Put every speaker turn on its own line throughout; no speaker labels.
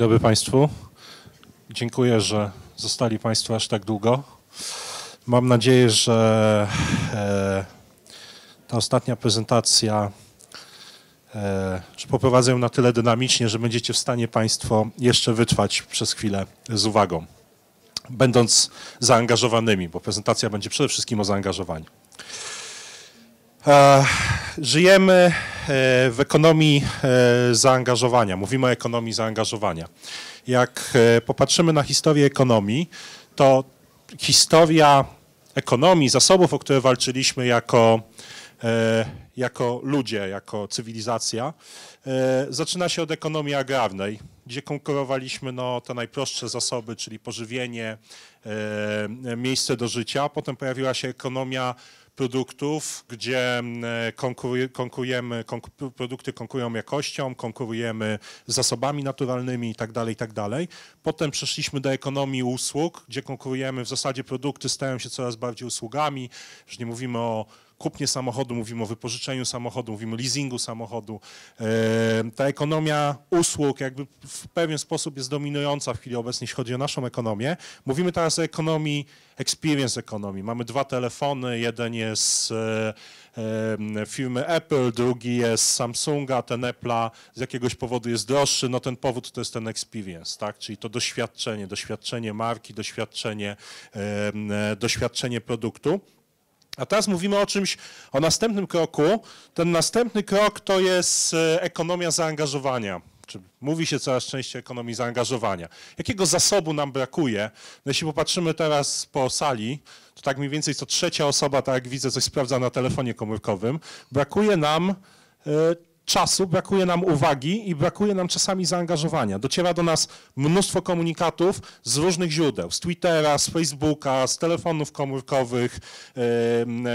dobry Państwu. Dziękuję, że zostali Państwo aż tak długo. Mam nadzieję, że e, ta ostatnia prezentacja, e, że poprowadzę ją na tyle dynamicznie, że będziecie w stanie Państwo jeszcze wytrwać przez chwilę z uwagą, będąc zaangażowanymi, bo prezentacja będzie przede wszystkim o zaangażowaniu. E, żyjemy w ekonomii e, zaangażowania. Mówimy o ekonomii zaangażowania. Jak popatrzymy na historię ekonomii, to historia ekonomii, zasobów, o które walczyliśmy jako, jako ludzie, jako cywilizacja, zaczyna się od ekonomii agrarnej, gdzie konkurowaliśmy no, te najprostsze zasoby, czyli pożywienie, miejsce do życia. Potem pojawiła się ekonomia produktów, gdzie mm, konkurujemy, produkty konkurują jakością, konkurujemy zasobami naturalnymi itd., tak itd. Tak Potem przeszliśmy do ekonomii usług, gdzie konkurujemy, w zasadzie produkty stają się coraz bardziej usługami, już nie mówimy o kupnie samochodu, mówimy o wypożyczeniu samochodu, mówimy o leasingu samochodu. E, ta ekonomia usług jakby w pewien sposób jest dominująca w chwili obecnej, jeśli chodzi o naszą ekonomię. Mówimy teraz o ekonomii, experience ekonomii. Mamy dwa telefony, jeden jest e, firmy Apple, drugi jest Samsunga, ten Apple'a z jakiegoś powodu jest droższy, no ten powód to jest ten experience, tak? czyli to doświadczenie, doświadczenie marki, doświadczenie, doświadczenie produktu. A teraz mówimy o czymś, o następnym kroku. Ten następny krok to jest e, ekonomia zaangażowania. Mówi się coraz częściej o ekonomii zaangażowania. Jakiego zasobu nam brakuje? No jeśli popatrzymy teraz po sali, to tak mniej więcej co trzecia osoba, tak jak widzę, coś sprawdza na telefonie komórkowym. Brakuje nam e, czasu, brakuje nam uwagi i brakuje nam czasami zaangażowania. Dociera do nas mnóstwo komunikatów z różnych źródeł, z Twittera, z Facebooka, z telefonów komórkowych,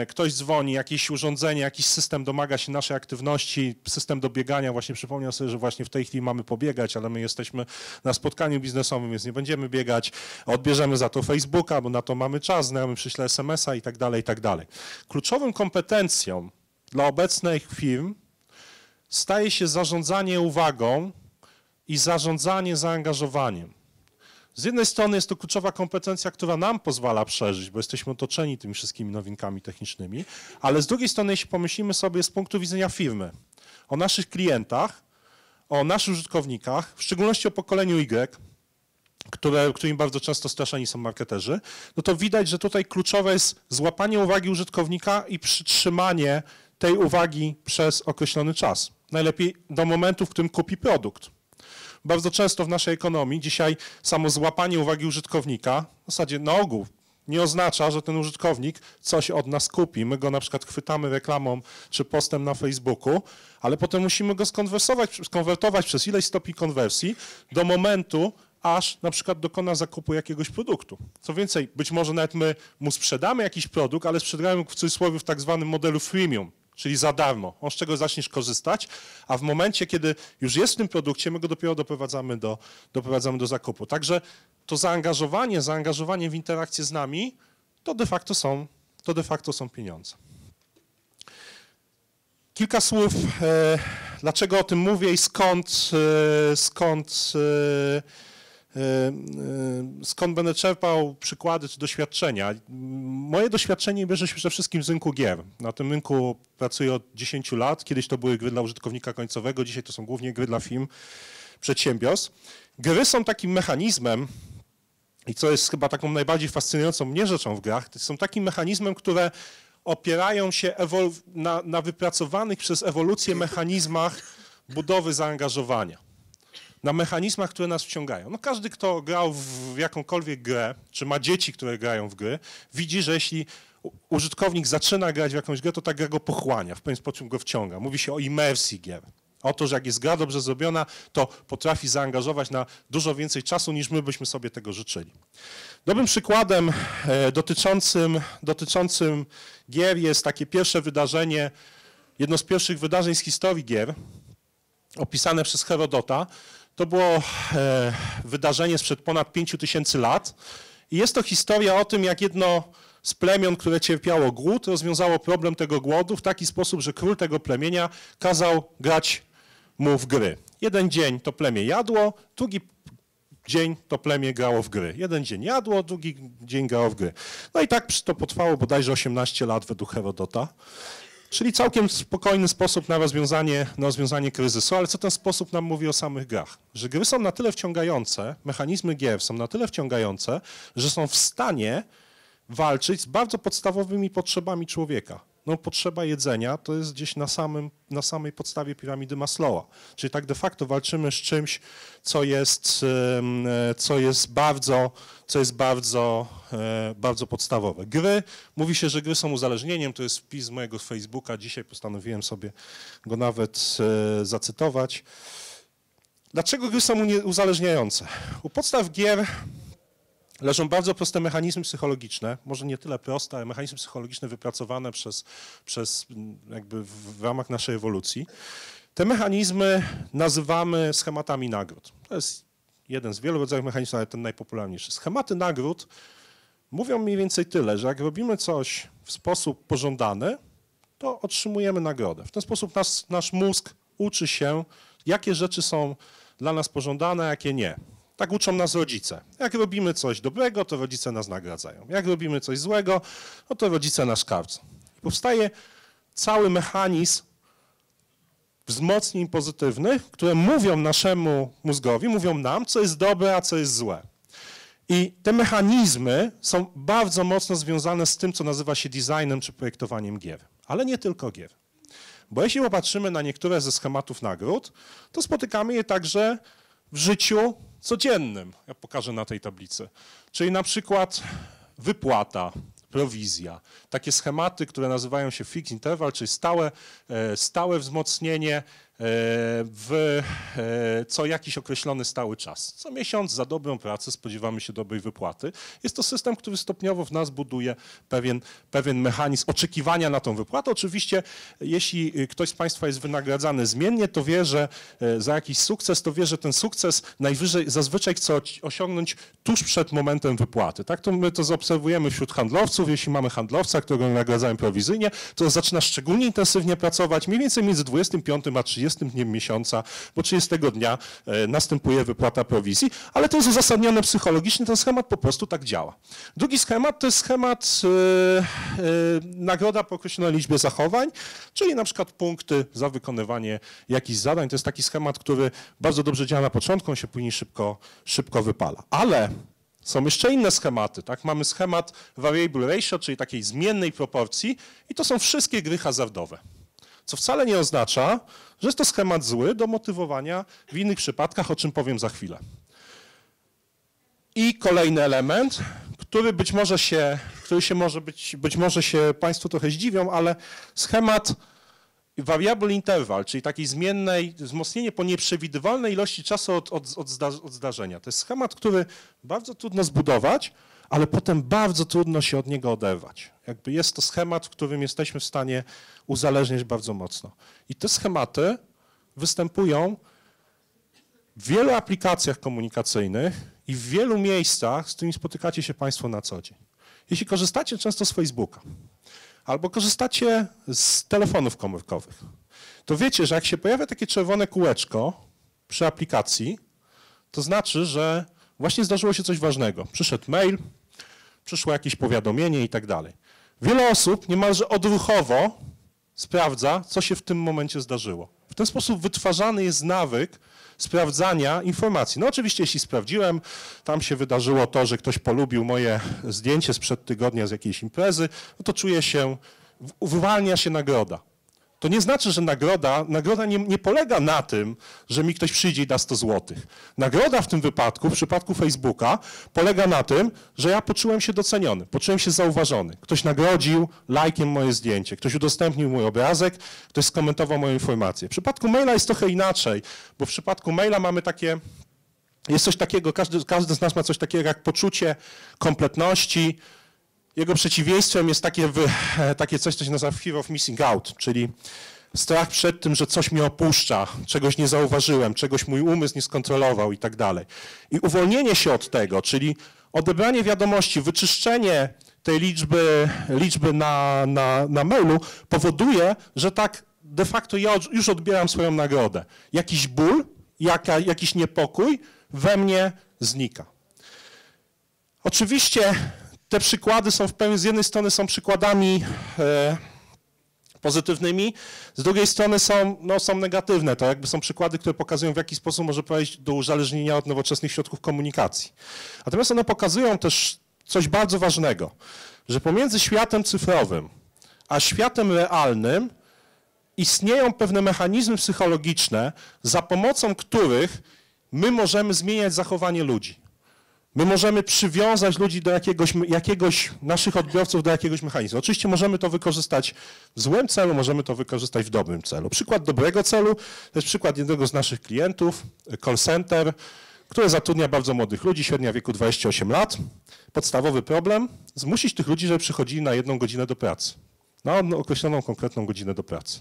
ktoś dzwoni, jakieś urządzenie, jakiś system domaga się naszej aktywności, system do biegania, właśnie przypomniał sobie, że właśnie w tej chwili mamy pobiegać, ale my jesteśmy na spotkaniu biznesowym, więc nie będziemy biegać, odbierzemy za to Facebooka, bo na to mamy czas, znajomy przyśle SMS-a i tak dalej, i tak dalej. Kluczową kompetencją dla obecnych firm staje się zarządzanie uwagą i zarządzanie zaangażowaniem. Z jednej strony jest to kluczowa kompetencja, która nam pozwala przeżyć, bo jesteśmy otoczeni tymi wszystkimi nowinkami technicznymi, ale z drugiej strony, jeśli pomyślimy sobie z punktu widzenia firmy, o naszych klientach, o naszych użytkownikach, w szczególności o pokoleniu Y, które, którymi bardzo często straszeni są marketerzy, no to widać, że tutaj kluczowe jest złapanie uwagi użytkownika i przytrzymanie tej uwagi przez określony czas. Najlepiej do momentu, w którym kupi produkt. Bardzo często w naszej ekonomii dzisiaj samo złapanie uwagi użytkownika, w zasadzie na ogół, nie oznacza, że ten użytkownik coś od nas kupi. My go na przykład chwytamy reklamą czy postem na Facebooku, ale potem musimy go skonwertować przez ileś stopni konwersji do momentu, aż na przykład dokona zakupu jakiegoś produktu. Co więcej, być może nawet my mu sprzedamy jakiś produkt, ale sprzedamy w cudzysłowie w tak zwanym modelu freemium, czyli za darmo. On z czego zaczniesz korzystać, a w momencie, kiedy już jest w tym produkcie, my go dopiero doprowadzamy do, doprowadzamy do zakupu. Także to zaangażowanie, zaangażowanie w interakcję z nami, to de facto są, to de facto są pieniądze. Kilka słów, e, dlaczego o tym mówię i skąd, e, skąd e, skąd będę czerpał przykłady czy doświadczenia. Moje doświadczenie bierze się przede wszystkim z rynku gier. Na tym rynku pracuję od 10 lat. Kiedyś to były gry dla użytkownika końcowego, dzisiaj to są głównie gry dla firm, przedsiębiorstw. Gry są takim mechanizmem, i co jest chyba taką najbardziej fascynującą mnie rzeczą w grach, to są takim mechanizmem, które opierają się na, na wypracowanych przez ewolucję mechanizmach budowy zaangażowania na mechanizmach, które nas wciągają. No każdy, kto grał w jakąkolwiek grę, czy ma dzieci, które grają w gry, widzi, że jeśli użytkownik zaczyna grać w jakąś grę, to ta gra go pochłania, w pewien sposób go wciąga. Mówi się o imersji gier. O to, że jak jest gra dobrze zrobiona, to potrafi zaangażować na dużo więcej czasu, niż my byśmy sobie tego życzyli. Dobrym przykładem e, dotyczącym, dotyczącym gier jest takie pierwsze wydarzenie, jedno z pierwszych wydarzeń z historii gier, opisane przez Herodota, to było e, wydarzenie sprzed ponad 5 tysięcy lat i jest to historia o tym, jak jedno z plemion, które cierpiało głód, rozwiązało problem tego głodu w taki sposób, że król tego plemienia kazał grać mu w gry. Jeden dzień to plemię jadło, drugi dzień to plemię grało w gry. Jeden dzień jadło, drugi dzień grało w gry. No i tak to potrwało bodajże 18 lat według Herodota. Czyli całkiem spokojny sposób na rozwiązanie, na rozwiązanie kryzysu, ale co ten sposób nam mówi o samych grach? Że gry są na tyle wciągające, mechanizmy gier są na tyle wciągające, że są w stanie walczyć z bardzo podstawowymi potrzebami człowieka. No, potrzeba jedzenia to jest gdzieś na, samym, na samej podstawie piramidy Maslowa. Czyli tak de facto walczymy z czymś, co jest, co jest bardzo, co jest bardzo, e, bardzo podstawowe. Gry, mówi się, że gry są uzależnieniem, to jest wpis z mojego Facebooka, dzisiaj postanowiłem sobie go nawet e, zacytować. Dlaczego gry są uzależniające? U podstaw gier leżą bardzo proste mechanizmy psychologiczne, może nie tyle proste, ale mechanizmy psychologiczne wypracowane przez, przez jakby w ramach naszej ewolucji. Te mechanizmy nazywamy schematami nagród. To jest jeden z wielu rodzajów mechanizmów, ale ten najpopularniejszy. Schematy nagród mówią mniej więcej tyle, że jak robimy coś w sposób pożądany, to otrzymujemy nagrodę. W ten sposób nas, nasz mózg uczy się, jakie rzeczy są dla nas pożądane, a jakie nie. Tak uczą nas rodzice. Jak robimy coś dobrego, to rodzice nas nagradzają. Jak robimy coś złego, no to rodzice nas karcą. Powstaje cały mechanizm wzmocnień pozytywnych, które mówią naszemu mózgowi, mówią nam, co jest dobre, a co jest złe. I te mechanizmy są bardzo mocno związane z tym, co nazywa się designem czy projektowaniem gier. Ale nie tylko gier. Bo jeśli popatrzymy na niektóre ze schematów nagród, to spotykamy je także w życiu codziennym. Ja pokażę na tej tablicy. Czyli na przykład wypłata, prowizja. Takie schematy, które nazywają się fixed interval, czyli stałe, e, stałe wzmocnienie w e, co jakiś określony stały czas. Co miesiąc za dobrą pracę spodziewamy się dobrej wypłaty. Jest to system, który stopniowo w nas buduje pewien, pewien mechanizm oczekiwania na tą wypłatę. Oczywiście, jeśli ktoś z Państwa jest wynagradzany zmiennie, to wie, że e, za jakiś sukces, to wie, że ten sukces najwyżej zazwyczaj chce osiągnąć tuż przed momentem wypłaty. Tak to my to zaobserwujemy wśród handlowców. Jeśli mamy handlowca, którego nagradzają prowizyjnie, to zaczyna szczególnie intensywnie pracować mniej więcej między 25 a 30 30 dniem miesiąca, bo 30 dnia e, następuje wypłata prowizji, ale to jest uzasadnione psychologicznie, ten schemat po prostu tak działa. Drugi schemat to jest schemat yy, yy, nagroda po określonej liczbie zachowań, czyli na przykład punkty za wykonywanie jakichś zadań. To jest taki schemat, który bardzo dobrze działa na początku, on się później szybko, szybko wypala. Ale są jeszcze inne schematy. Tak? Mamy schemat variable ratio, czyli takiej zmiennej proporcji i to są wszystkie gry hazardowe co wcale nie oznacza, że jest to schemat zły do motywowania w innych przypadkach, o czym powiem za chwilę. I kolejny element, który być może się, który się może być, być może się Państwo trochę zdziwią, ale schemat variable interval, czyli takiej zmiennej, wzmocnienie po nieprzewidywalnej ilości czasu od, od, od zdarzenia. To jest schemat, który bardzo trudno zbudować, ale potem bardzo trudno się od niego oderwać. Jakby jest to schemat, w którym jesteśmy w stanie uzależniać bardzo mocno. I te schematy występują w wielu aplikacjach komunikacyjnych i w wielu miejscach, z którymi spotykacie się Państwo na co dzień. Jeśli korzystacie często z Facebooka albo korzystacie z telefonów komórkowych, to wiecie, że jak się pojawia takie czerwone kółeczko przy aplikacji, to znaczy, że właśnie zdarzyło się coś ważnego. Przyszedł mail, przyszło jakieś powiadomienie i tak dalej. Wiele osób niemalże odruchowo sprawdza, co się w tym momencie zdarzyło. W ten sposób wytwarzany jest nawyk sprawdzania informacji. No oczywiście, jeśli sprawdziłem, tam się wydarzyło to, że ktoś polubił moje zdjęcie sprzed tygodnia z jakiejś imprezy, no to czuję się, uwalnia się nagroda. To nie znaczy, że nagroda, nagroda nie, nie, polega na tym, że mi ktoś przyjdzie i da 100 zł. Nagroda w tym wypadku, w przypadku Facebooka, polega na tym, że ja poczułem się doceniony, poczułem się zauważony. Ktoś nagrodził lajkiem moje zdjęcie, ktoś udostępnił mój obrazek, ktoś skomentował moją informację. W przypadku maila jest trochę inaczej, bo w przypadku maila mamy takie jest coś takiego, każdy, każdy z nas ma coś takiego jak poczucie kompletności, jego przeciwieństwem jest takie, takie coś, co się nazywa fear of missing out, czyli strach przed tym, że coś mnie opuszcza, czegoś nie zauważyłem, czegoś mój umysł nie skontrolował i tak dalej. I uwolnienie się od tego, czyli odebranie wiadomości, wyczyszczenie tej liczby, liczby na, na, na mailu powoduje, że tak de facto ja już odbieram swoją nagrodę. Jakiś ból, jaka, jakiś niepokój we mnie znika. Oczywiście te przykłady są w pewien, z jednej strony są przykładami e, pozytywnymi, z drugiej strony są, no, są negatywne. To jakby są przykłady, które pokazują, w jaki sposób może prowadzić do uzależnienia od nowoczesnych środków komunikacji. Natomiast one pokazują też coś bardzo ważnego, że pomiędzy światem cyfrowym a światem realnym istnieją pewne mechanizmy psychologiczne, za pomocą których my możemy zmieniać zachowanie ludzi. My możemy przywiązać ludzi do jakiegoś, jakiegoś, naszych odbiorców do jakiegoś mechanizmu. Oczywiście możemy to wykorzystać w złym celu, możemy to wykorzystać w dobrym celu. Przykład dobrego celu to jest przykład jednego z naszych klientów, call center, które zatrudnia bardzo młodych ludzi, średnia wieku 28 lat. Podstawowy problem, zmusić tych ludzi, żeby przychodzili na jedną godzinę do pracy. Na określoną, konkretną godzinę do pracy.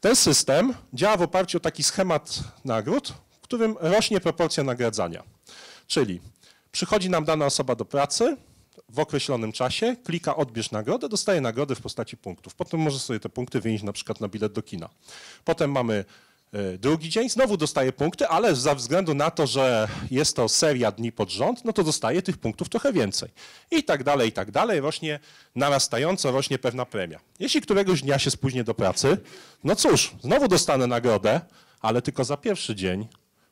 Ten system działa w oparciu o taki schemat nagród, w którym rośnie proporcja nagradzania. Czyli przychodzi nam dana osoba do pracy w określonym czasie, klika odbierz nagrodę, dostaje nagrodę w postaci punktów. Potem może sobie te punkty wynieść na przykład na bilet do kina. Potem mamy e, drugi dzień, znowu dostaje punkty, ale ze względu na to, że jest to seria dni pod rząd, no to dostaje tych punktów trochę więcej. I tak dalej, i tak dalej. Rośnie narastająco, rośnie pewna premia. Jeśli któregoś dnia się spóźnię do pracy, no cóż, znowu dostanę nagrodę, ale tylko za pierwszy dzień,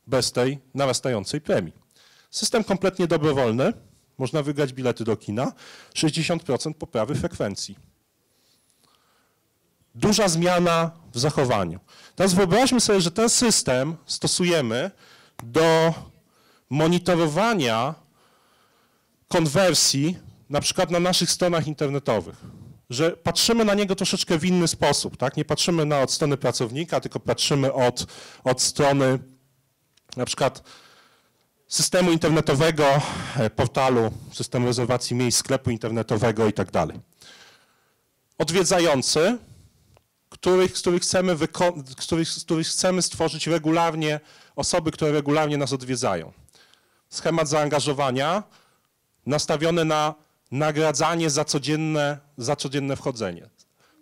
bez tej narastającej premii. System kompletnie dobrowolny. Można wygrać bilety do kina. 60% poprawy frekwencji. Duża zmiana w zachowaniu. Teraz wyobraźmy sobie, że ten system stosujemy do monitorowania konwersji, na przykład na naszych stronach internetowych. Że patrzymy na niego troszeczkę w inny sposób. Tak? Nie patrzymy na od strony pracownika, tylko patrzymy od, od strony na przykład systemu internetowego, e, portalu, systemu rezerwacji miejsc, sklepu internetowego i tak. Odwiedzający, których, z, których chcemy z, których, z których chcemy stworzyć regularnie osoby, które regularnie nas odwiedzają. Schemat zaangażowania nastawiony na nagradzanie za codzienne, za codzienne wchodzenie.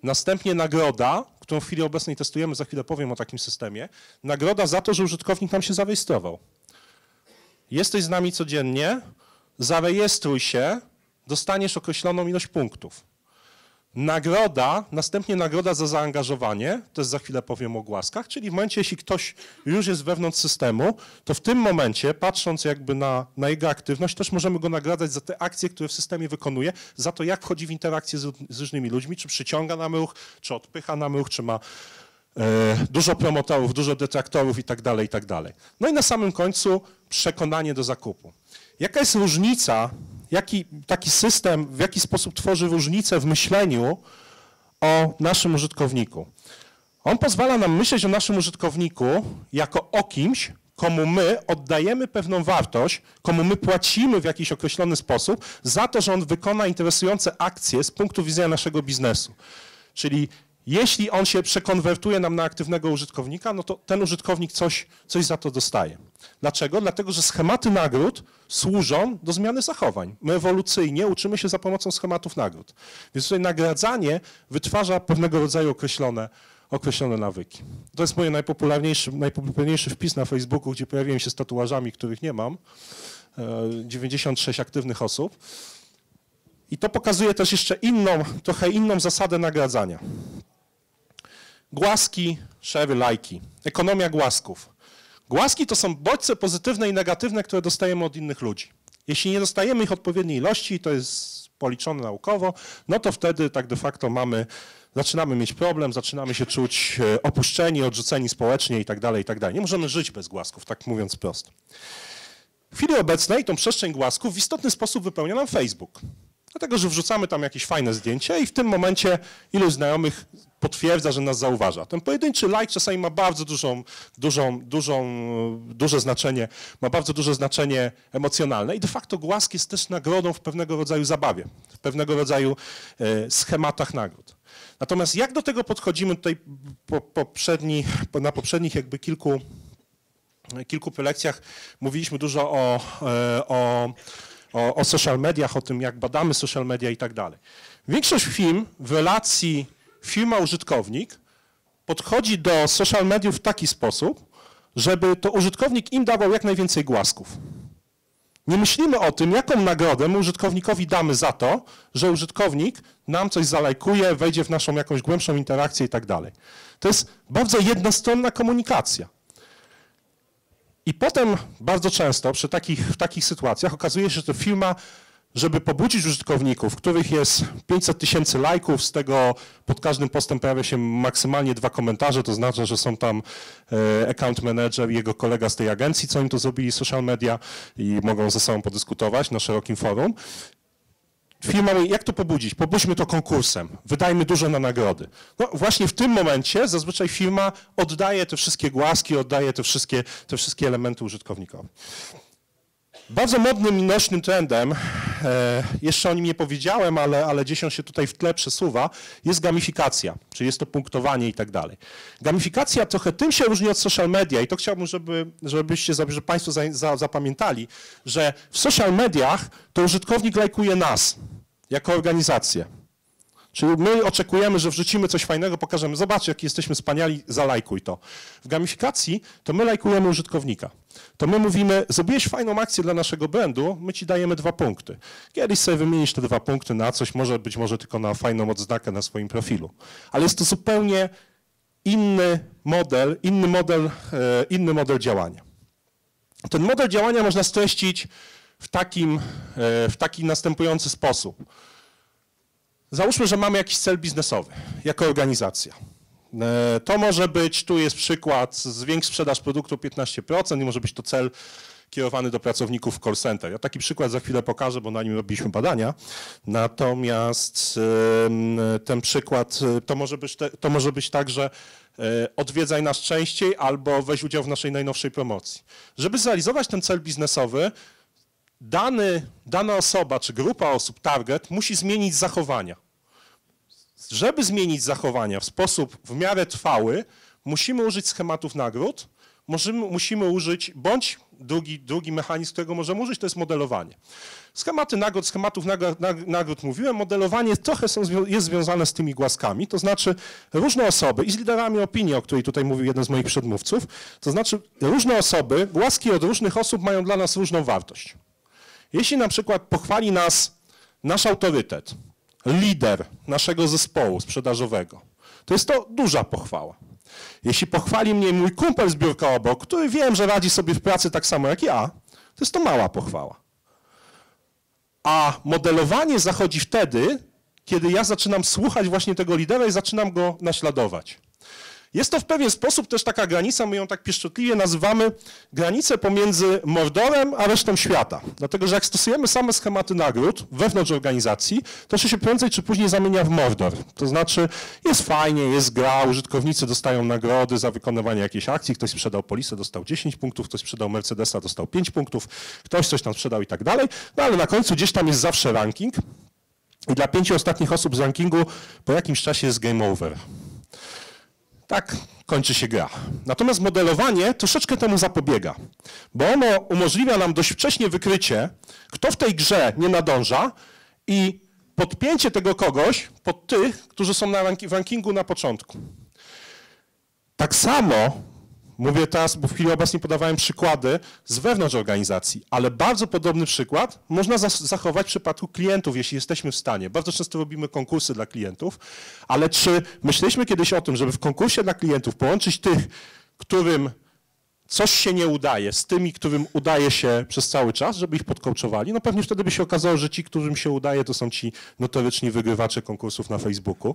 Następnie nagroda, którą w chwili obecnej testujemy, za chwilę powiem o takim systemie, nagroda za to, że użytkownik nam się zarejestrował. Jesteś z nami codziennie, zarejestruj się, dostaniesz określoną ilość punktów. Nagroda, następnie nagroda za zaangażowanie, to jest za chwilę powiem o głaskach, czyli w momencie, jeśli ktoś już jest wewnątrz systemu, to w tym momencie, patrząc jakby na, na jego aktywność, też możemy go nagradzać za te akcje, które w systemie wykonuje, za to, jak wchodzi w interakcję z, z różnymi ludźmi, czy przyciąga nam ruch, czy odpycha nam ruch, czy ma dużo promotorów, dużo detraktorów i tak dalej, i tak dalej. No i na samym końcu przekonanie do zakupu. Jaka jest różnica, jaki taki system, w jaki sposób tworzy różnicę w myśleniu o naszym użytkowniku? On pozwala nam myśleć o naszym użytkowniku jako o kimś, komu my oddajemy pewną wartość, komu my płacimy w jakiś określony sposób za to, że on wykona interesujące akcje z punktu widzenia naszego biznesu. Czyli jeśli on się przekonwertuje nam na aktywnego użytkownika, no to ten użytkownik coś, coś za to dostaje. Dlaczego? Dlatego, że schematy nagród służą do zmiany zachowań. My ewolucyjnie uczymy się za pomocą schematów nagród. Więc tutaj nagradzanie wytwarza pewnego rodzaju określone, określone nawyki. To jest mój najpopularniejszy, najpopularniejszy wpis na Facebooku, gdzie pojawiłem się z tatuażami, których nie mam. 96 e, aktywnych osób. I to pokazuje też jeszcze inną, trochę inną zasadę nagradzania. Głaski, szery, lajki. Ekonomia głasków. Głaski to są bodźce pozytywne i negatywne, które dostajemy od innych ludzi. Jeśli nie dostajemy ich odpowiedniej ilości, to jest policzone naukowo, no to wtedy tak de facto mamy, zaczynamy mieć problem, zaczynamy się czuć e, opuszczeni, odrzuceni społecznie i tak dalej, i tak dalej. Nie możemy żyć bez głasków, tak mówiąc prosto. W chwili obecnej tą przestrzeń głasków w istotny sposób wypełnia nam Facebook. Dlatego, że wrzucamy tam jakieś fajne zdjęcie i w tym momencie iluś znajomych potwierdza, że nas zauważa. Ten pojedynczy like czasami ma bardzo dużą, dużą, dużą, duże znaczenie, ma bardzo duże znaczenie emocjonalne i de facto głask jest też nagrodą w pewnego rodzaju zabawie, w pewnego rodzaju e, schematach nagród. Natomiast jak do tego podchodzimy tutaj po, poprzedni, na poprzednich jakby kilku, kilku prelekcjach mówiliśmy dużo o, e, o o, o social mediach, o tym, jak badamy social media i tak dalej. Większość firm w relacji firma-użytkownik podchodzi do social mediów w taki sposób, żeby to użytkownik im dawał jak najwięcej głasków. Nie myślimy o tym, jaką nagrodę my użytkownikowi damy za to, że użytkownik nam coś zalajkuje, wejdzie w naszą jakąś głębszą interakcję i tak dalej. To jest bardzo jednostronna komunikacja. I potem bardzo często przy takich, w takich sytuacjach okazuje się, że firma żeby pobudzić użytkowników, których jest 500 tysięcy lajków, z tego pod każdym postem pojawia się maksymalnie dwa komentarze, to znaczy, że są tam e, account manager i jego kolega z tej agencji, co im to zrobili social media i mogą ze sobą podyskutować na szerokim forum. Firma mówi, jak to pobudzić? Pobudźmy to konkursem, wydajmy dużo na nagrody. No właśnie w tym momencie zazwyczaj firma oddaje te wszystkie głaski, oddaje te wszystkie, te wszystkie elementy użytkownikowi. Bardzo modnym nośnym trendem, e, jeszcze o nim nie powiedziałem, ale, ale gdzieś on się tutaj w tle przesuwa, jest gamifikacja, czyli jest to punktowanie i tak dalej. Gamifikacja trochę tym się różni od social media i to chciałbym, żeby, żebyście, żeby Państwo za, za, zapamiętali, że w social mediach to użytkownik lajkuje nas jako organizację. Czyli my oczekujemy, że wrzucimy coś fajnego, pokażemy, zobacz, jak jesteśmy wspaniali, zalajkuj to. W gamifikacji to my lajkujemy użytkownika. To my mówimy, zrobiłeś fajną akcję dla naszego brandu, my ci dajemy dwa punkty. Kiedyś sobie wymienisz te dwa punkty na coś, może być może tylko na fajną odznakę na swoim profilu. Ale jest to zupełnie inny model, inny model, e, inny model działania. Ten model działania można streścić w, takim, e, w taki następujący sposób. Załóżmy, że mamy jakiś cel biznesowy jako organizacja. E, to może być, tu jest przykład, zwiększ sprzedaż produktu 15% i może być to cel kierowany do pracowników call center. Ja taki przykład za chwilę pokażę, bo na nim robiliśmy badania. Natomiast ten przykład, e, to może być, to może być tak, że e, odwiedzaj nas częściej albo weź udział w naszej najnowszej promocji. Żeby zrealizować ten cel biznesowy, dany, dana osoba czy grupa osób, target, musi zmienić zachowania. Żeby zmienić zachowania w sposób w miarę trwały, musimy użyć schematów nagród, możemy, musimy użyć, bądź drugi, drugi mechanizm, którego możemy użyć, to jest modelowanie. Schematy nagród, schematów nagród, nagród mówiłem, modelowanie trochę są, jest związane z tymi głaskami, to znaczy różne osoby i z liderami opinii, o której tutaj mówił jeden z moich przedmówców, to znaczy różne osoby, głaski od różnych osób mają dla nas różną wartość. Jeśli na przykład pochwali nas nasz autorytet, lider naszego zespołu sprzedażowego, to jest to duża pochwała. Jeśli pochwali mnie mój kumpel z biurka obok, który wiem, że radzi sobie w pracy tak samo jak ja, to jest to mała pochwała. A modelowanie zachodzi wtedy, kiedy ja zaczynam słuchać właśnie tego lidera i zaczynam go naśladować. Jest to w pewien sposób też taka granica, my ją tak pieszczotliwie nazywamy granicę pomiędzy Mordorem a resztą świata. Dlatego, że jak stosujemy same schematy nagród wewnątrz organizacji, to się prędzej czy później zamienia w Mordor. To znaczy jest fajnie, jest gra, użytkownicy dostają nagrody za wykonywanie jakiejś akcji, ktoś sprzedał polisę, dostał 10 punktów, ktoś sprzedał Mercedesa, dostał 5 punktów, ktoś coś tam sprzedał i tak dalej, no ale na końcu gdzieś tam jest zawsze ranking i dla pięciu ostatnich osób z rankingu po jakimś czasie jest game over. Tak kończy się gra. Natomiast modelowanie troszeczkę temu zapobiega, bo ono umożliwia nam dość wcześnie wykrycie, kto w tej grze nie nadąża i podpięcie tego kogoś pod tych, którzy są na ranki w rankingu na początku. Tak samo Mówię teraz, bo w chwili obecnej podawałem przykłady z wewnątrz organizacji, ale bardzo podobny przykład można zachować w przypadku klientów, jeśli jesteśmy w stanie. Bardzo często robimy konkursy dla klientów, ale czy myśleliśmy kiedyś o tym, żeby w konkursie dla klientów połączyć tych, którym coś się nie udaje, z tymi, którym udaje się przez cały czas, żeby ich podkołczowali? No pewnie wtedy by się okazało, że ci, którym się udaje, to są ci notoryczni wygrywacze konkursów na Facebooku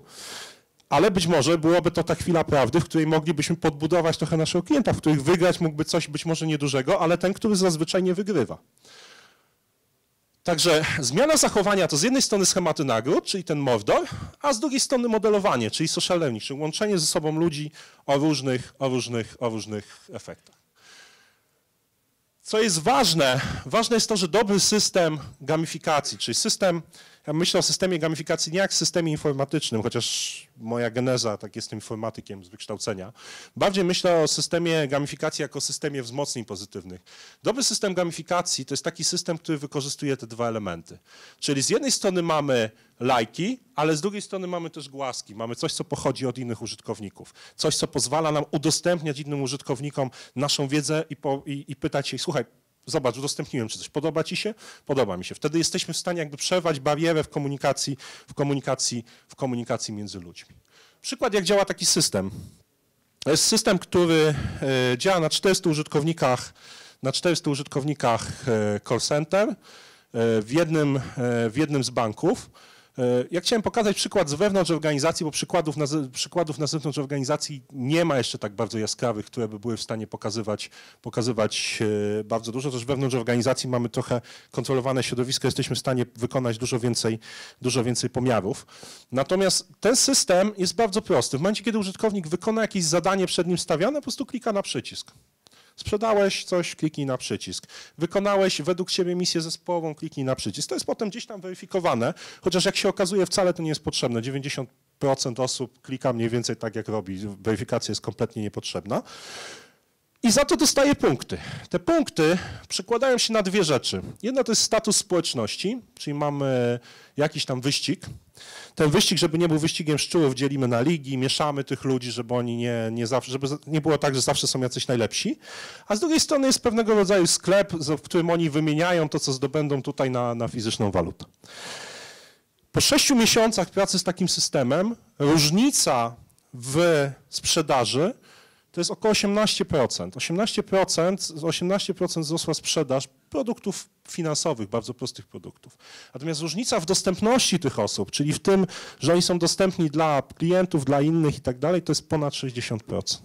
ale być może byłoby to ta chwila prawdy, w której moglibyśmy podbudować trochę naszego klienta, w których wygrać mógłby coś być może niedużego, ale ten, który zazwyczaj nie wygrywa. Także zmiana zachowania to z jednej strony schematy nagród, czyli ten Mordor, a z drugiej strony modelowanie, czyli social learning, czyli łączenie ze sobą ludzi o różnych, o różnych, o różnych efektach. Co jest ważne, ważne jest to, że dobry system gamifikacji, czyli system Ja myślę o systemie gamifikacji nie jak systemie informatycznym, chociaż moja geneza, tak jestem informatykiem z wykształcenia. Bardziej myślę o systemie gamifikacji jako systemie wzmocnień pozytywnych. Dobry system gamifikacji to jest taki system, który wykorzystuje te dwa elementy. Czyli z jednej strony mamy lajki, ale z drugiej strony mamy też głaski. Mamy coś, co pochodzi od innych użytkowników. Coś, co pozwala nam udostępniać innym użytkownikom naszą wiedzę i, po, i, i pytać się, słuchaj, zobacz, udostępniłem czy coś, podoba ci się? Podoba mi się. Wtedy jesteśmy w stanie jakby przerwać barierę w komunikacji, w komunikacji, w komunikacji między ludźmi. Przykład, jak działa taki system. To jest system, który e, działa na 400 użytkownikach, na 400 użytkownikach e, call center e, w jednym, w jednym z banków. E, ja chciałem pokazać przykład z wewnątrz organizacji, bo przykładów na, przykładów na zewnątrz organizacji nie ma jeszcze tak bardzo jaskrawych, które by były w stanie pokazywać, pokazywać e, bardzo dużo. Też wewnątrz organizacji mamy trochę kontrolowane środowisko, jesteśmy w stanie wykonać dużo więcej, dużo więcej pomiarów. Natomiast ten system jest bardzo prosty. W momencie, kiedy użytkownik wykona jakieś zadanie przed nim stawiane, po prostu klika na przycisk. Sprzedałeś coś, kliknij na przycisk. Wykonałeś według Ciebie misję zespołową, kliknij na przycisk. To jest potem gdzieś tam weryfikowane, chociaż jak się okazuje wcale to nie jest potrzebne. 90% osób klika mniej więcej tak jak robi. Weryfikacja jest kompletnie niepotrzebna. I za to dostaje punkty. Te punkty przekładają się na dwie rzeczy. Jedna to jest status społeczności, czyli mamy jakiś tam wyścig. Ten wyścig, żeby nie był wyścigiem szczurów, dzielimy na ligi, mieszamy tych ludzi, żeby oni nie, nie zawsze, żeby nie było tak, że zawsze są jacyś najlepsi. A z drugiej strony jest pewnego rodzaju sklep, w którym oni wymieniają to, co zdobędą tutaj na, na fizyczną walutę. Po sześciu miesiącach pracy z takim systemem różnica w sprzedaży to jest około 18%. 18%, 18% wzrosła sprzedaż produktów finansowych, bardzo prostych produktów. Natomiast różnica w dostępności tych osób, czyli w tym, że oni są dostępni dla klientów, dla innych i tak dalej, to jest ponad 60%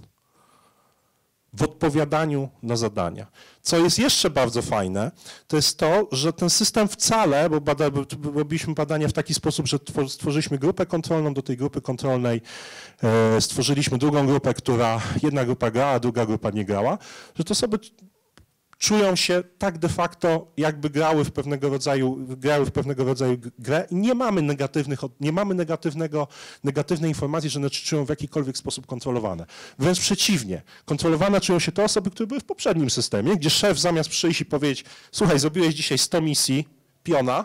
w odpowiadaniu na zadania. Co jest jeszcze bardzo fajne, to jest to, że ten system wcale, bo bada, robiliśmy badania w taki sposób, że stworzyliśmy grupę kontrolną, do tej grupy kontrolnej e, stworzyliśmy drugą grupę, która jedna grupa grała, druga grupa nie grała, że to osoby czują się tak de facto, jakby grały w pewnego rodzaju, grały w pewnego rodzaju grę i nie mamy negatywnych, nie mamy negatywnego, negatywnej informacji, że one czują w jakikolwiek sposób kontrolowane. Wręcz przeciwnie, kontrolowane czują się te osoby, które były w poprzednim systemie, gdzie szef zamiast przyjść i powiedzieć, słuchaj, zrobiłeś dzisiaj 100 misji, piona,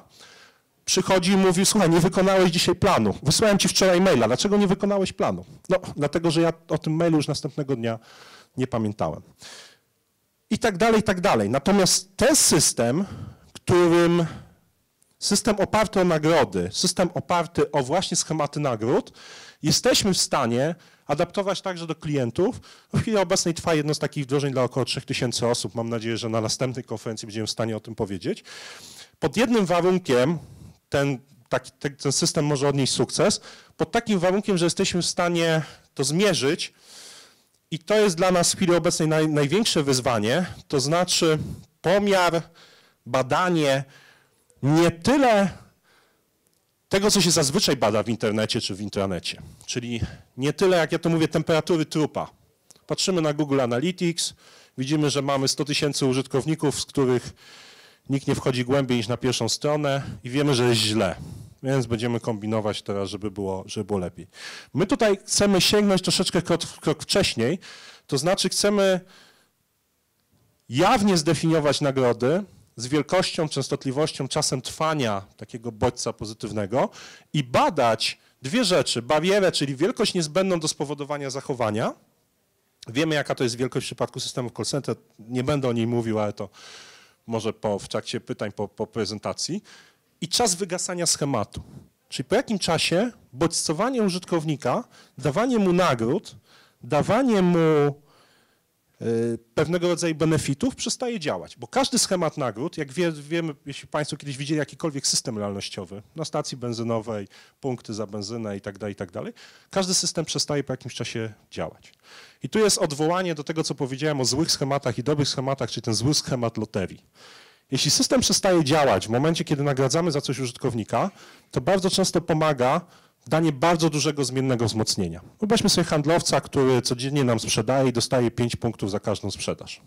przychodzi i mówi, słuchaj, nie wykonałeś dzisiaj planu. Wysłałem ci wczoraj maila, dlaczego nie wykonałeś planu? No, dlatego, że ja o tym mailu już następnego dnia nie pamiętałem i tak dalej, i tak dalej. Natomiast ten system, którym system oparty o nagrody, system oparty o właśnie schematy nagród, jesteśmy w stanie adaptować także do klientów. W chwili obecnej trwa jedno z takich wdrożeń dla około 3000 osób. Mam nadzieję, że na następnej konferencji będziemy w stanie o tym powiedzieć. Pod jednym warunkiem ten, taki, ten system może odnieść sukces, pod takim warunkiem, że jesteśmy w stanie to zmierzyć i to jest dla nas w chwili obecnej naj, największe wyzwanie, to znaczy pomiar, badanie nie tyle tego, co się zazwyczaj bada w internecie czy w intranecie, czyli nie tyle, jak ja to mówię, temperatury trupa. Patrzymy na Google Analytics, widzimy, że mamy 100 tysięcy użytkowników, z których nikt nie wchodzi głębiej niż na pierwszą stronę i wiemy, że jest źle więc będziemy kombinować teraz, żeby było, żeby było lepiej. My tutaj chcemy sięgnąć troszeczkę krok, krok wcześniej, to znaczy chcemy jawnie zdefiniować nagrody z wielkością, częstotliwością, czasem trwania takiego bodźca pozytywnego i badać dwie rzeczy. Barierę, czyli wielkość niezbędną do spowodowania zachowania. Wiemy, jaka to jest wielkość w przypadku systemów call center. Nie będę o niej mówił, ale to może po, w trakcie pytań po, po prezentacji i czas wygasania schematu. Czyli po jakim czasie bodźcowanie użytkownika, dawanie mu nagród, dawanie mu y, pewnego rodzaju benefitów przestaje działać, bo każdy schemat nagród, jak wie, wiemy, jeśli Państwo kiedyś widzieli jakikolwiek system realnościowy na stacji benzynowej, punkty za benzynę i tak dalej, i tak każdy system przestaje po jakimś czasie działać. I tu jest odwołanie do tego, co powiedziałem o złych schematach i dobrych schematach, czyli ten zły schemat loterii. Jeśli system przestaje działać w momencie, kiedy nagradzamy za coś użytkownika, to bardzo często pomaga danie bardzo dużego zmiennego wzmocnienia. Wyobraźmy sobie handlowca, który codziennie nam sprzedaje i dostaje 5 punktów za każdą sprzedaż.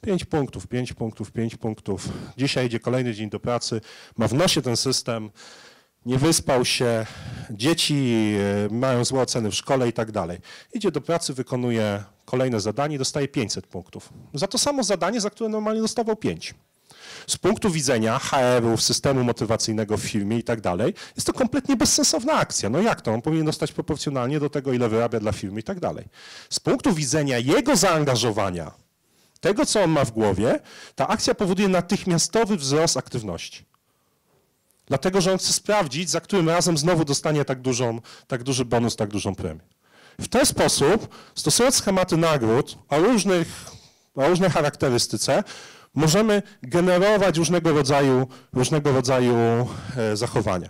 5 punktów, 5 punktów, 5 punktów. Dzisiaj idzie kolejny dzień do pracy, ma w nosie ten system nie wyspał się, dzieci e, mają złe oceny w szkole i tak dalej. Idzie do pracy, wykonuje kolejne zadanie dostaje 500 punktów. Za to samo zadanie, za które normalnie dostawał 5. Z punktu widzenia HR-ów, systemu motywacyjnego w firmie i tak dalej, jest to kompletnie bezsensowna akcja. No jak to? On powinien dostać proporcjonalnie do tego, ile wyrabia dla firmy i tak dalej. Z punktu widzenia jego zaangażowania, tego, co on ma w głowie, ta akcja powoduje natychmiastowy wzrost aktywności. Dlatego, że on chce sprawdzić, za którym razem znowu dostanie tak, dużą, tak duży bonus, tak dużą premię. W ten sposób, stosując schematy nagród o, różnych, o różnej charakterystyce, możemy generować różnego rodzaju, różnego rodzaju e, zachowania.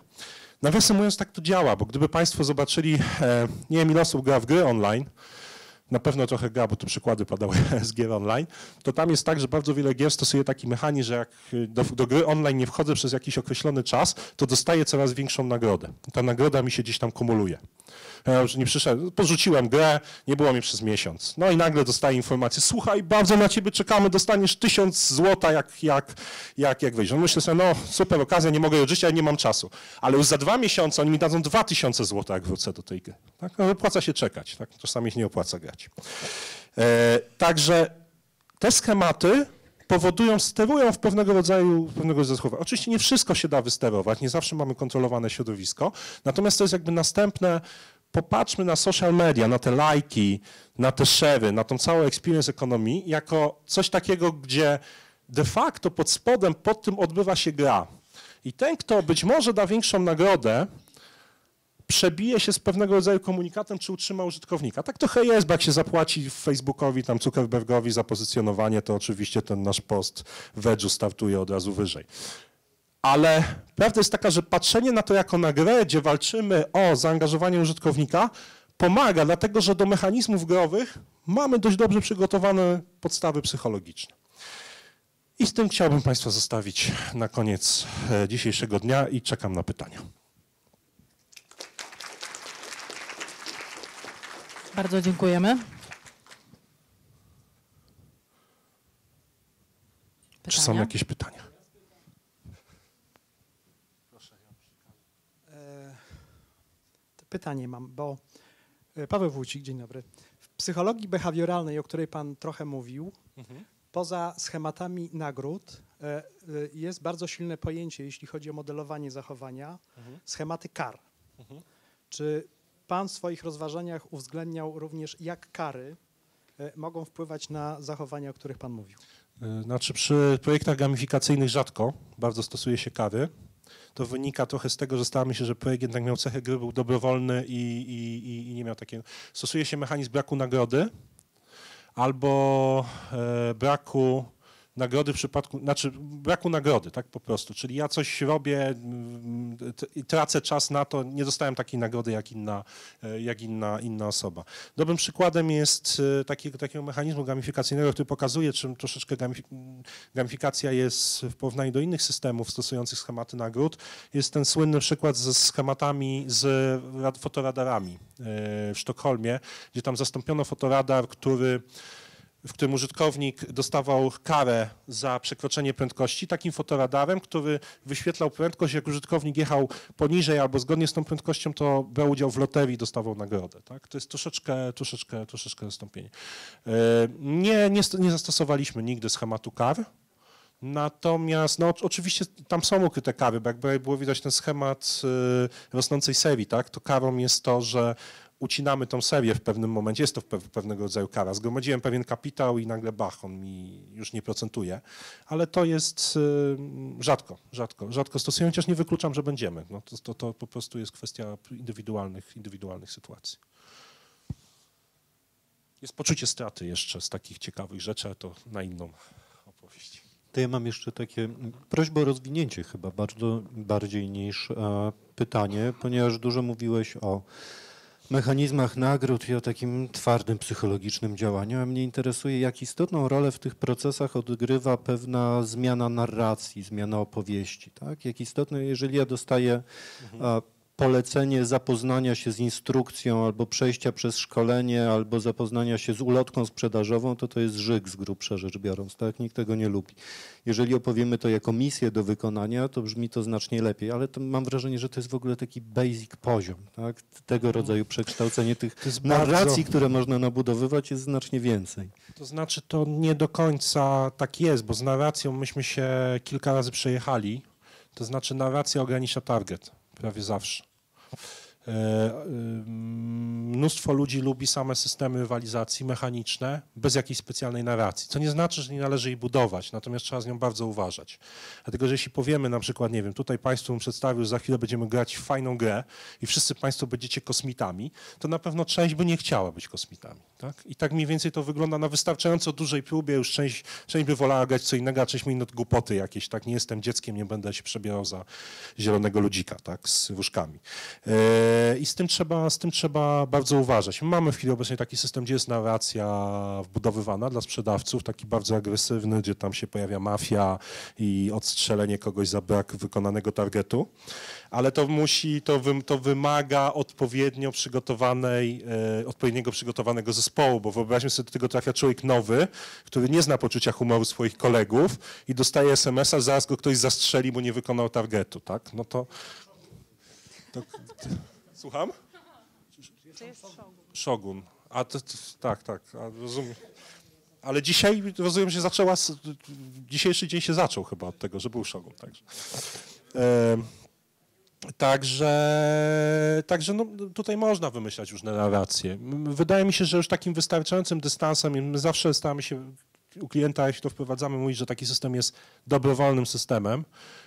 Nawiasem mówiąc, tak to działa, bo gdyby Państwo zobaczyli, e, nie wiem ile osób gra w gry online, na pewno trochę gra, bo tu przykłady padały z gier online, to tam jest tak, że bardzo wiele gier stosuje taki mechanizm, że jak do, do, gry online nie wchodzę przez jakiś określony czas, to dostaję coraz większą nagrodę. Ta nagroda mi się gdzieś tam kumuluje. Ja już nie przyszedłem, porzuciłem grę, nie było mnie przez miesiąc. No i nagle dostaję informację, słuchaj, bardzo na ciebie czekamy, dostaniesz tysiąc złota, jak, jak, jak, jak wyjdziesz. No myślę sobie, no super okazja, nie mogę żyć, ale nie mam czasu. Ale już za dwa miesiące oni mi dadzą dwa tysiące złota, jak wrócę do tej gry. Tak? No, opłaca się czekać, tak? czasami się nie opłaca grać. E, także te schematy powodują, sterują w pewnego rodzaju, pewnego rodzaju. Oczywiście nie wszystko się da wysterować, nie zawsze mamy kontrolowane środowisko, natomiast to jest jakby następne popatrzmy na social media, na te lajki, na te share'y, na tą całą experience ekonomii jako coś takiego, gdzie de facto pod spodem, pod tym odbywa się gra. I ten, kto być może da większą nagrodę, przebije się z pewnego rodzaju komunikatem, czy utrzyma użytkownika. Tak trochę jest, bo jak się zapłaci Facebookowi, tam Zuckerbergowi za pozycjonowanie, to oczywiście ten nasz post w startuje od razu wyżej. Ale prawda jest taka, że patrzenie na to jako na grę, gdzie walczymy o zaangażowanie użytkownika, pomaga, dlatego że do mechanizmów growych mamy dość dobrze przygotowane podstawy psychologiczne. I z tym chciałbym Państwa zostawić na koniec e, dzisiejszego dnia i czekam na pytania.
Bardzo dziękujemy.
Czy są
Pytania?
jakieś pytania?
Pytanie mam, bo e, Paweł Wójcik, dzień dobry. W psychologii behawioralnej, o której Pan trochę mówił, poza schematami nagród e, e, jest bardzo silne pojęcie, jeśli chodzi o modelowanie zachowania, schematy kar. Czy Pan w swoich rozważaniach uwzględniał również, jak kary mogą wpływać na zachowania, o których Pan mówił?
Znaczy przy projektach gamifikacyjnych rzadko bardzo stosuje się kary. To wynika trochę z tego, że staramy się, że projekt jednak miał cechę gry, był dobrowolny i, i, i- i nie miał takiego. Stosuje się mechanizm braku nagrody albo e, braku nagrody w przypadku, znaczy braku nagrody, tak po prostu. Czyli ja coś robię i tracę czas na to, nie dostałem takiej nagrody jak inna, e, jak inna, inna osoba. Dobrym przykładem jest e, takiego, takiego mechanizmu gamifikacyjnego, który pokazuje, czym troszeczkę gamif- gamifikacja jest w porównaniu do innych systemów stosujących schematy nagród. Jest ten słynny przykład ze schematami z rad- fotoradarami e, w Sztokholmie, gdzie tam zastąpiono fotoradar, który w którym użytkownik dostawał karę za przekroczenie prędkości takim fotoradarem, który wyświetlał prędkość, jak użytkownik jechał poniżej albo zgodnie z tą prędkością, to brał udział w loterii i dostawał nagrodę. Tak? To jest troszeczkę, troszeczkę, troszeczkę zastąpienie. E, Nie, nie, nie zastosowaliśmy nigdy schematu kar. Natomiast, no oczywiście tam są ukryte kary, bo jakby było widać ten schemat y, rosnącej serii, tak, to karą jest to, że ucinamy tą serię w pewnym momencie, jest to pe- pewnego rodzaju kara. Zgromadziłem pewien kapitał i nagle bach, on mi już nie procentuje, ale to jest y, rzadko, rzadko, rzadko stosuję, chociaż nie wykluczam, że będziemy. No, to, to, to po prostu jest kwestia indywidualnych, indywidualnych sytuacji. Jest poczucie straty jeszcze z takich ciekawych rzeczy, to na inną opowieść.
To ja mam jeszcze takie prośbę o rozwinięcie chyba bardzo bardziej niż e, pytanie, ponieważ dużo mówiłeś o mechanizmach nagród i o takim twardym psychologicznym działaniu, a mnie interesuje, jak istotną rolę w tych procesach odgrywa pewna zmiana narracji, zmiana opowieści. Tak? Jak istotne, jeżeli ja dostaję a, polecenie zapoznania się z instrukcją albo przejścia przez szkolenie, albo zapoznania się z ulotką sprzedażową, to to jest żyk z grubsza rzecz biorąc, tak? Nikt tego nie lubi. Jeżeli opowiemy to jako misję do wykonania, to brzmi to znacznie lepiej, ale mam wrażenie, że to jest w ogóle taki basic poziom, tak? Tego rodzaju przekształcenie tych narracji,
bardzo-
które można nabudowywać jest znacznie więcej.
To znaczy, to nie do końca tak jest, bo z narracją myśmy się kilka razy przejechali. To znaczy, narracja ogranicza target prawie zawsze. E, Mnóstwo ludzi lubi same systemy rywalizacji mechaniczne bez jakiejś specjalnej narracji, co nie znaczy, że nie należy jej budować, natomiast trzeba z nią bardzo uważać. Dlatego, że jeśli powiemy na przykład, nie wiem, tutaj Państwu bym przedstawił, że za chwilę będziemy grać w fajną grę i wszyscy Państwo będziecie kosmitami, to na pewno część by nie chciała być kosmitami. Tak? I tak mniej więcej to wygląda na wystarczająco dużej próbie, już część, część by wolała grać co innego, a część mi not głupoty jakieś, tak? Nie jestem dzieckiem, nie będę się przebierał za zielonego ludzika, tak? Z różkami. E, I z tym, trzeba, z tym trzeba bardzo uważać. My mamy w chwili obecnej taki system, gdzie jest narracja wbudowywana dla sprzedawców, taki bardzo agresywny, gdzie tam się pojawia mafia i odstrzelenie kogoś za brak wykonanego targetu, ale to musi, to, wy, to wymaga odpowiednio przygotowanej, e, odpowiedniego przygotowanego zespołu, bo wyobraźmy sobie, do tego trafia człowiek nowy, który nie zna poczucia humoru swoich kolegów i dostaje SMS-a, zaraz go ktoś zastrzeli, bo nie wykonał targetu, tak? No to... to słucham? Szogun. A to, to tak, tak, rozumiem. Ale dzisiaj, rozumiem, się zaczęła, dzisiejszy dzień się zaczął chyba od tego, że był Szogun, także. Em, Także, także no, tutaj można wymyślać różne narracje. Wydaje mi się, że już takim wystarczającym dystansem, i my zawsze staramy się u klienta, jeśli to wprowadzamy, mówić, że taki system jest dobrowolnym systemem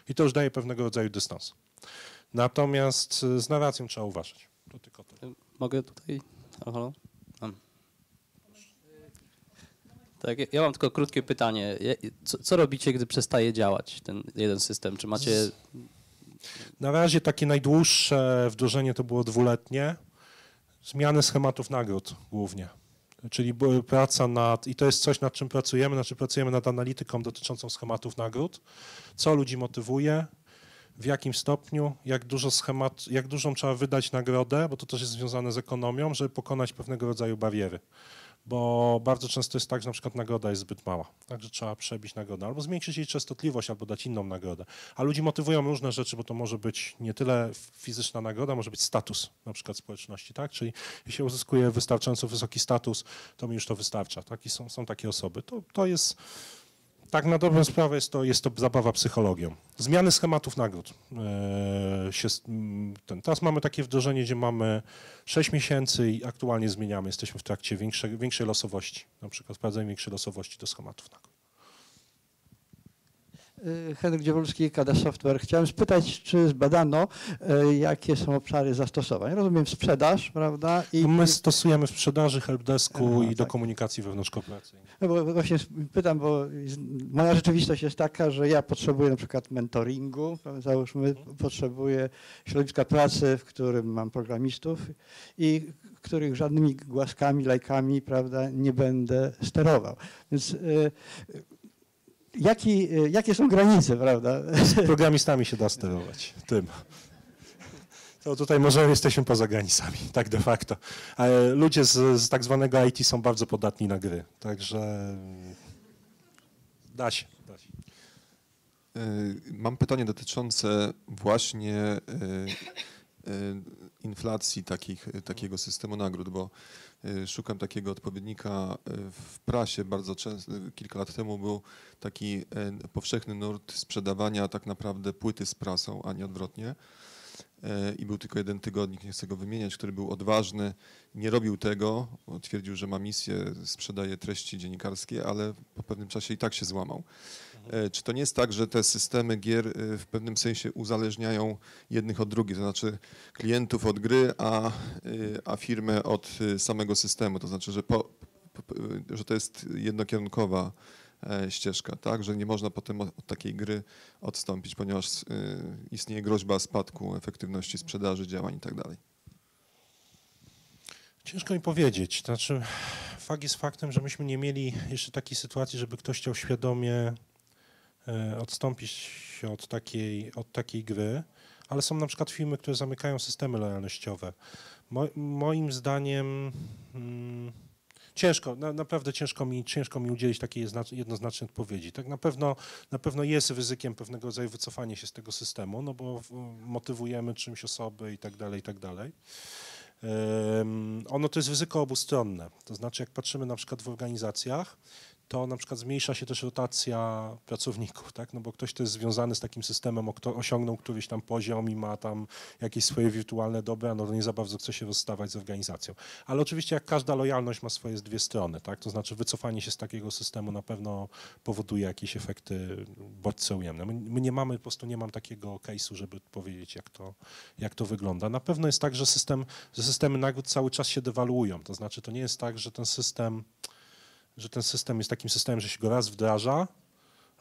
i to już daje pewnego rodzaju dystans. Natomiast y, z narracją trzeba uważać. To tylko to.
Mogę tutaj? Halo? Mam. Tak, ja- mam tylko krótkie pytanie. Co, co robicie, gdy przestaje działać ten jeden system? Czy macie...
Na razie takie najdłuższe wdrożenie to było dwuletnie. Zmiany schematów nagród głównie. Czyli praca nad, i to jest coś, nad czym pracujemy, znaczy pracujemy nad analityką dotyczącą schematów nagród, co ludzi motywuje, w jakim stopniu, jak dużo schemat, jak dużą trzeba wydać nagrodę, bo to też jest związane z ekonomią, żeby pokonać pewnego rodzaju bariery. Bo bardzo często jest tak, że na przykład nagroda jest zbyt mała, także trzeba przebić nagrodę, albo zwiększyć jej częstotliwość, albo dać inną nagrodę. A ludzi motywują różne rzeczy, bo to może być nie tyle fizyczna nagroda, może być status na przykład społeczności, tak? Czyli jeśli uzyskuje wystarczająco wysoki status, to mi już to wystarcza, tak? I są, są takie osoby. To, to jest, tak na dobrą sprawę jest to, jest to zabawa psychologią. Zmiany schematów nagród. E, się, ten. Teraz mamy takie wdrożenie, gdzie mamy 6 miesięcy i aktualnie zmieniamy. Jesteśmy w trakcie większej, większej losowości, na przykład wprowadzenia większej losowości do schematów nagród.
Y, Henryk Dziewolski, KD Software. Chciałem spytać, czy zbadano, y, jakie są obszary zastosowań. Rozumiem sprzedaż, prawda? I,
My stosujemy w sprzedaży, helpdesku i do
tak.
komunikacji wewnątrzkorporacyjnej.
no bo właśnie pytam, bo moja rzeczywistość jest taka, że ja potrzebuję na przykład mentoringu, załóżmy, potrzebuję środowiska pracy, w którym mam programistów i których żadnymi głaskami, lajkami, prawda, nie będę sterował. Więc y, jaki, y, jakie są granice, prawda?
Programistami się da sterować tym. To tutaj może jesteśmy poza granicami, tak de facto. Ale ludzie z, z tak zwanego IT są bardzo podatni na gry, także da się. Da się.
Y, Mam pytanie dotyczące właśnie inflacji takich, takiego systemu nagród, bo szukam takiego odpowiednika y, w prasie. Bardzo często, kilka lat temu był taki y, powszechny nurt sprzedawania tak naprawdę płyty z prasą, a nie odwrotnie. Y, I był tylko jeden tygodnik, nie chcę go wymieniać, który był odważny, nie robił tego, twierdził, że ma misję, sprzedaje treści dziennikarskie, ale po pewnym czasie i tak się złamał. E, Czy to nie jest tak, że te systemy gier e, w pewnym sensie uzależniają jednych od drugich, to znaczy klientów od gry, a, e, a firmę od samego systemu? To znaczy, że, po, że to jest jednokierunkowa ścieżka, tak? Że nie można potem od takiej gry odstąpić, ponieważ istnieje groźba spadku efektywności sprzedaży, działań i tak.
Ciężko mi powiedzieć. Znaczy, fakt jest faktem, że myśmy nie mieli jeszcze takiej sytuacji, żeby ktoś chciał świadomie odstąpić się od takiej, od takiej gry, ale są na przykład firmy, które zamykają systemy lojalnościowe. Mo, moim zdaniem mm, ciężko, na, naprawdę ciężko mi, ciężko mi udzielić takiej jednoznacznej odpowiedzi. Tak na pewno, na pewno jest ryzykiem pewnego rodzaju wycofania się z tego systemu, no bo motywujemy czymś osoby i tak dalej, i tak dalej. Em, Ono to jest ryzyko obustronne. To znaczy, jak patrzymy na przykład w organizacjach, to na przykład zmniejsza się też rotacja pracowników, tak? No bo ktoś, kto jest związany z takim systemem, osiągnął któryś tam poziom i ma tam jakieś swoje wirtualne dobra, no to nie za bardzo chce się rozstawać z organizacją. Ale oczywiście jak każda lojalność ma swoje dwie strony, tak? To znaczy wycofanie się z takiego systemu na pewno powoduje jakieś efekty bodźce ujemne. My, my nie mamy, po prostu nie mam takiego case'u, żeby powiedzieć, jak to, jak to wygląda. Na pewno jest tak, że, system, że systemy nagród cały czas się dewaluują. To znaczy to nie jest tak, że ten system że ten system jest takim systemem, że się go raz wdraża,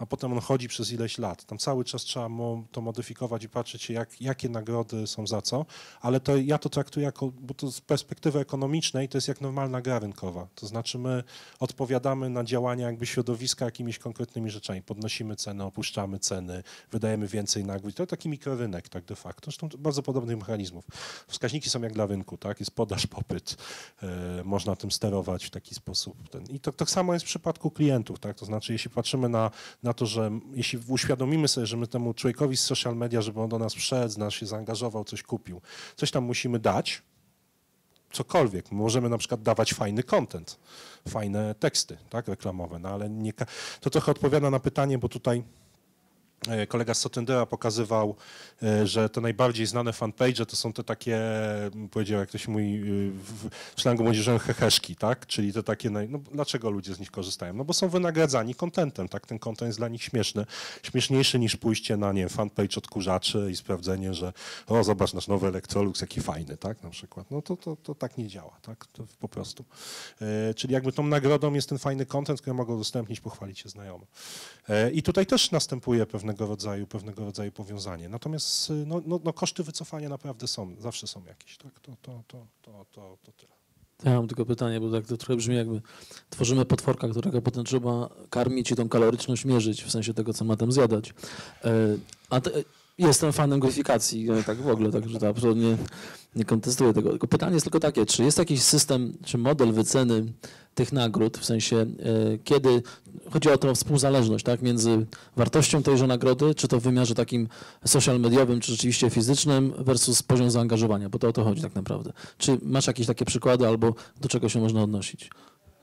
a potem on chodzi przez ileś lat. Tam cały czas trzeba mo- to modyfikować i patrzeć, jak, jakie nagrody są za co, ale to ja to traktuję jako, bo to z perspektywy ekonomicznej to jest jak normalna gra rynkowa. To znaczy my odpowiadamy na działania jakby środowiska jakimiś konkretnymi rzeczami. Podnosimy ceny, opuszczamy ceny, wydajemy więcej nagród. To taki mikrorynek tak de facto. Zresztą bardzo podobnych mechanizmów. Wskaźniki są jak dla rynku, tak? Jest podaż, popyt. E, można tym sterować w taki sposób. Ten. I to tak samo jest w przypadku klientów, tak? To znaczy, jeśli patrzymy na, na to, że jeśli uświadomimy sobie, że my temu człowiekowi z social media, żeby on do nas wszedł, z nas się zaangażował, coś kupił, coś tam musimy dać, cokolwiek. Możemy na przykład dawać fajny content, fajne teksty, tak, reklamowe, no ale nie, to trochę odpowiada na pytanie, bo tutaj kolega z Sotendera pokazywał, e, że te najbardziej znane fanpage to są te takie, powiedział jak ktoś mówi y, w slangu młodzieżowym heheszki, tak? Czyli te takie, no dlaczego ludzie z nich korzystają? No bo są wynagradzani contentem, tak? Ten content jest dla nich śmieszny, śmieszniejszy niż pójście na, nie wiem, fanpage odkurzaczy i sprawdzenie, że o, zobacz nasz nowy Electrolux, jaki fajny, tak? Na przykład. No to, to, to tak nie działa, tak? To po prostu. E, czyli jakby tą nagrodą jest ten fajny content, który mogą udostępnić, pochwalić się znajomym. E, I tutaj też następuje pewnego rodzaju, pewnego rodzaju powiązanie. Natomiast y, no, no, no koszty wycofania naprawdę są, zawsze są jakieś. Tak? To, to, to, to, to, to tyle.
Ja mam tylko pytanie, bo tak to trochę brzmi jakby tworzymy potworka, którego potem trzeba karmić i tą kaloryczność mierzyć, w sensie tego, co ma tam zjadać. E, A te, jestem fanem gryfikacji, e, tak w ogóle, także absolutnie nie kontestuję tego. Tylko pytanie jest tylko takie, czy jest jakiś system, czy model wyceny tych nagród, w sensie e, kiedy, chodzi o tą współzależność, tak, między wartością tejże nagrody, czy to w wymiarze takim social mediowym, czy rzeczywiście fizycznym versus poziom zaangażowania, bo to o to chodzi tak naprawdę. Czy masz jakieś takie przykłady albo do czego się można odnosić?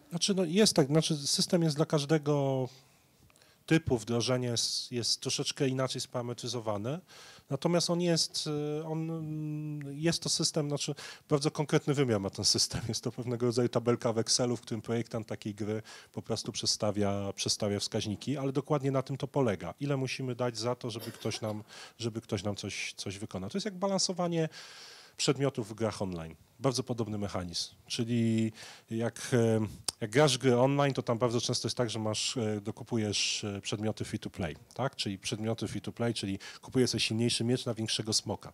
Znaczy, no jest tak, znaczy system jest dla każdego typu wdrożenia jest, jest troszeczkę inaczej sparametryzowany. Natomiast on jest, y, on, mm, jest to system, znaczy bardzo konkretny wymiar ma ten system. Jest to pewnego rodzaju tabelka w Excelu, w którym projektant takiej gry po prostu przestawia, przestawia wskaźniki, ale dokładnie na tym to polega. Ile musimy dać za to, żeby ktoś nam, żeby ktoś nam coś, coś wykonał. To jest jak balansowanie przedmiotów w grach online. Bardzo podobny mechanizm. Czyli jak, e, jak grasz gry online, to tam bardzo często jest tak, że masz, e, dokupujesz e, przedmioty free to play, tak? Czyli przedmioty free to play, czyli kupujesz sobie silniejszy miecz na większego smoka.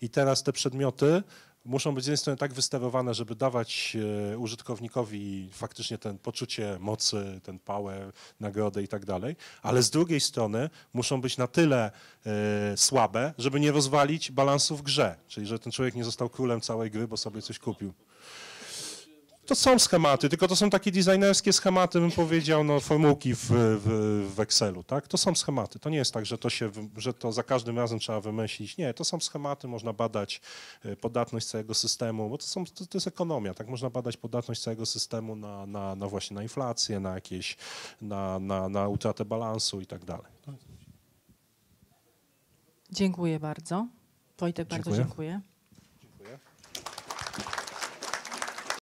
I teraz te przedmioty muszą być z jednej strony tak wysterowane, żeby dawać e, użytkownikowi faktycznie ten poczucie mocy, ten power, nagrodę i tak dalej, ale z drugiej strony muszą być na tyle e, słabe, żeby nie rozwalić balansu w grze, czyli że ten człowiek nie został królem całej gry, bo sobie coś kupił. To są schematy, tylko to są takie designerskie schematy, bym powiedział, no formułki w, w, w Excelu, tak? To są schematy. To nie jest tak, że to, się, że to za każdym razem trzeba wymyślić. Nie, to są schematy, można badać e, podatność całego systemu, bo to, są, to, to jest ekonomia, tak? Można badać podatność całego systemu na, na, na właśnie na inflację, na jakieś, na, na, na utratę balansu i tak dalej.
Dziękuję bardzo. Wojtek, bardzo
Dziękuję.
dziękuję.